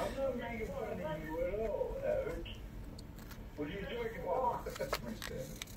I'm not making fun of you at all, Eric. What are you talking about?